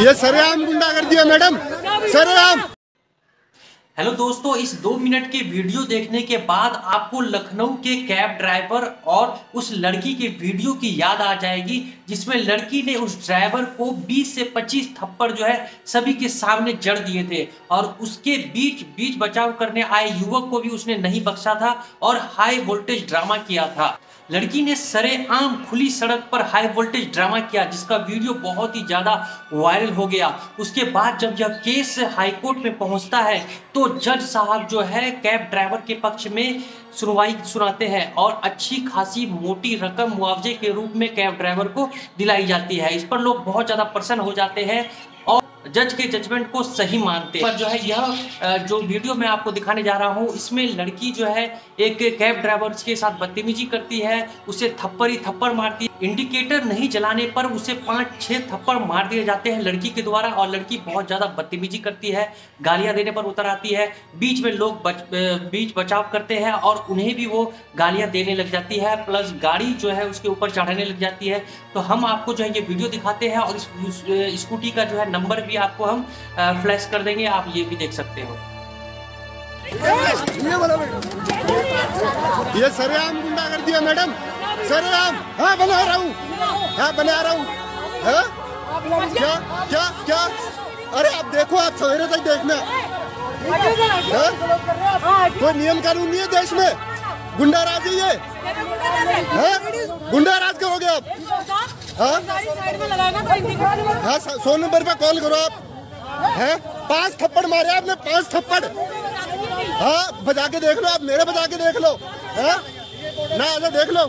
ये सरेआम गुंडा कर दिया मैडम। सरेआम। हेलो दोस्तों, इस दो मिनट के वीडियो देखने के बाद आपको लखनऊ के कैब ड्राइवर और उस लड़की के वीडियो की याद आ जाएगी, जिसमें लड़की ने उस ड्राइवर को 20 से 25 थप्पड़ जो है सभी के सामने जड़ दिए थे और उसके बीच बीच बचाव करने आए युवक को भी उसने नहीं बख्शा था और हाई वोल्टेज ड्रामा किया था। लड़की ने सरे आम खुली सड़क पर हाई वोल्टेज ड्रामा किया, जिसका वीडियो बहुत ही ज़्यादा वायरल हो गया। उसके बाद जब यह केस हाईकोर्ट में पहुँचता है तो जज साहब जो है कैब ड्राइवर के पक्ष में सुनवाई सुनाते हैं और अच्छी खासी मोटी रकम मुआवजे के रूप में कैब ड्राइवर को दिलाई जाती है। इस पर लोग बहुत ज़्यादा प्रसन्न हो जाते हैं और जज के जजमेंट को सही मानते हैं। पर जो है यह जो वीडियो मैं आपको दिखाने जा रहा हूँ इसमें लड़की जो है एक कैब ड्राइवर के साथ बदतमीजी करती है उसे थप्पड़ ही थप्पड़ मारती है। इंडिकेटर नहीं जलाने पर उसे पाँच छह थप्पड़ मार दिए जाते हैं लड़की के द्वारा और लड़की बहुत ज़्यादा बदतमीजी करती है गालियाँ देने पर उतर आती है। बीच में लोग बच, बीच बचाव करते हैं और उन्हें भी वो गालियाँ देने लग जाती है प्लस गाड़ी जो है उसके ऊपर चढ़ाने लग जाती है। तो हम आपको जो है ये वीडियो दिखाते हैं और स्कूटी का जो है नंबर भी आपको हम फ्लैश कर देंगे आप ये भी देख सकते हो। ये सरेआम गुंडा कर दिया मैडम सरेआम हाँ बना रहा हूँ। हाँ बना रहा हूँ। हाँ? क्या क्या क्या? अरे, आप देखो, आप सवेरे तक देखना। हाँ? कोई नियम कानून नहीं है देश में? गुंडा राज है? हाँ? गुंडा राज करोगे आप। हाँ? सौ नंबर पे कॉल करो आप। हैं? पाँच थप्पड़ मारे आपने, पाँच थप्पड़। हाँ बजा के देख लो आप, मेरे बजा के देख लो। हाँ? ना आजा देख लो।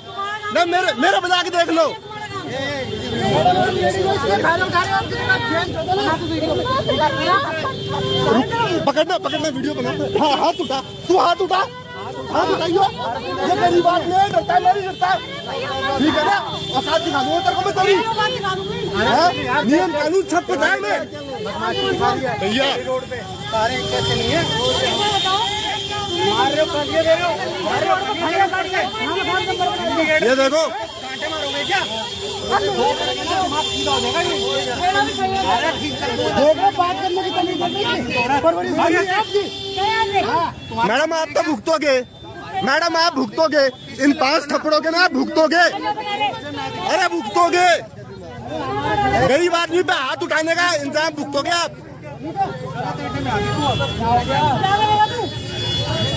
ना मेरे मेरे बजा के देख लो। पकड़ना पकड़ना वीडियो बना हाँ हाथ उठा। तू हाथ उठा। हाथ उठाइयो। ये मेरी बात नहीं डरता नहीं डरता ठीक है ना? औकात दिखा दूँगा तेरे को मैं तेरी हाँ? नियम कानून सब पता है मैं भैया। ये देखो। मैडम, आप तो भुगतोगे। मैडम, आप भुगतोगे। इन पाँच थप्पड़ों के ना आप भुगतोगे। अरे, भुगतोगे। गरीब आदमी पे हाथ उठाने का इंतज़ाम भुगतोगे आप।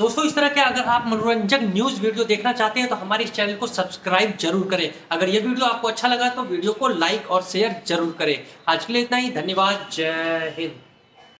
दोस्तों, इस तरह के अगर आप मनोरंजक न्यूज़ वीडियो देखना चाहते हैं तो हमारे इस चैनल को सब्सक्राइब ज़रूर करें। अगर ये वीडियो आपको अच्छा लगा तो वीडियो को लाइक और शेयर ज़रूर करें। आज के लिए इतना ही। धन्यवाद। जय हिंद।